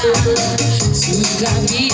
Su clavícula